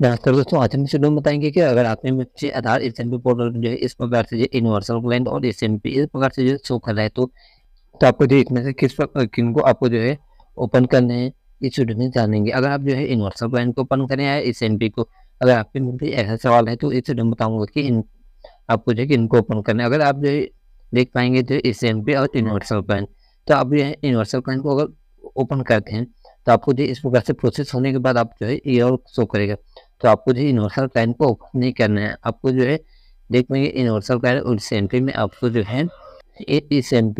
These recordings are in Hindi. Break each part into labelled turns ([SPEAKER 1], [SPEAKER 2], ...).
[SPEAKER 1] नमस्कार दोस्तों आज हम इस वीडियो में बताएँगे कि अगर आपने मुझे Aadhaar S M P portal जो है इस प्रकार से जो यूनिवर्सल क्लाइंट और एस एम पी इस प्रकार से जो शो कर रहा है तो, तो आपको जो इसमें से किस किन को आपको जो है ओपन करने हैं इस वीडियो में जानेंगे। अगर आप जो है यूनिवर्सल क्लाइंट को ओपन करें या एस एम पी को अगर आपके मुझे ऐसा सवाल है तो इस वीडियो में बताऊँगा कि इन आपको जो है इनको ओपन करना है। अगर आप जो है देख पाएँगे जो एस एम पी और यूनिवर्सल क्लाइंट तो आप जो है यूनिवर्सल क्लाइंट को अगर ओपन करते हैं तो आपको जो इस प्रकार से प्रोसेस होने के बाद आप जो है ये और शो करेगा। तो आपको जो यूनिवर्सल क्लाइंट को ओपन नहीं करना है आपको जो है देख पाएँगे यूनिवर्सल और एम में आपको जो है इस एम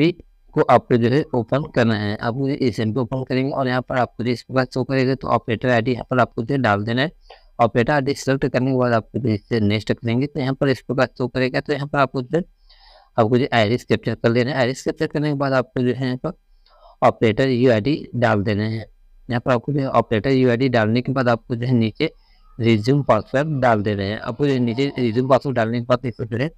[SPEAKER 1] को आपको जो है ओपन करना है आपको इस एम ओपन करेंगे और यहाँ पर आपको जो इस प्रकार शो करेगा तो ऑपरेटर आई डी यहाँ पर आपको जो डाल देना है ऑपरेटर आई डी सेलेक्ट करने के बाद आपको जो इससे नेक्स्ट करेंगे तो यहाँ पर इस प्रकार शो करेगा तो यहाँ पर आपको जो आपको जो आयरिस कैप्चर कर लेना है आयरिस कैप्चर करने के बाद आपको जो है यहाँ पर ऑपरेटर यू आई डी डाल देना है यहाँ पर आपको जो है ऑपरेटर यू आई डी डालने के बाद आपको जो है नीचे रिज्यूम पासवर्ड डाल दे रहे हैं। आपको नीचे रिज्यूम पासवर्ड डालने के बाद इसको जो है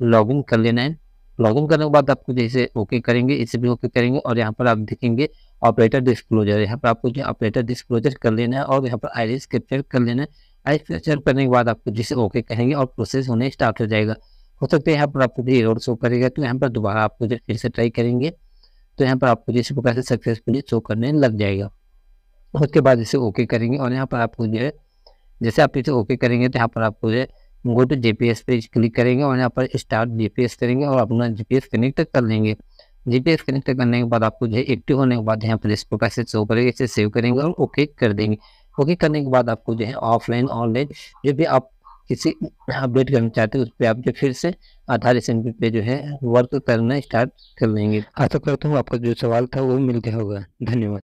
[SPEAKER 1] लॉगिन कर लेना है। लॉग इन करने के बाद आपको जैसे ओके करेंगे, इसे भी ओके करेंगे और यहाँ पर आप देखेंगे ऑपरेटर डिस्क्लोजर यहाँ पर आपको जो ऑपरेटर डिस्क्लोजर कर लेना है और यहाँ पर आईरिस कैप्चर कर लेना है। आईरिस कैप्चर करने के बाद आपको जिसे ओके कहेंगे और प्रोसेस होने स्टार्ट हो जाएगा। हो सकता है यहाँ पर आपको जो रोड शो करेगा तो यहाँ पर दोबारा आपको जो फिर से ट्राई करेंगे तो यहाँ पर आपको जिस प्रकार से सक्सेसफुली शो करने लग जाएगा। उसके बाद इसे ओके करेंगे और यहाँ पर आपको जो है जैसे आप इसे ओके करेंगे तो यहाँ पर आपको जो गो टू जीपीएस पे क्लिक करेंगे और यहाँ पर स्टार्ट जीपीएस करेंगे और अपना जीपीएस कनेक्ट कर लेंगे। जीपीएस कनेक्ट करने के बाद आपको जो है एक्टिव होने के बाद यहाँ पर इसको कैसे शो करेंगे, इसे सेव करेंगे और ओके कर देंगे। ओके करने के बाद आपको जो है ऑफलाइन ऑनलाइन जो भी आप किसी अपडेट करना चाहते हैं, उस पर आप जो फिर से आधार एस पे जो है वर्क करना स्टार्ट कर लेंगे। आशा करता हूँ आपका जो सवाल था वो मिल गया होगा। धन्यवाद।